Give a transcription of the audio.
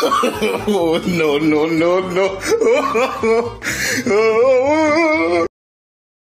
oh, no, no, no, no. Oh, oh, oh.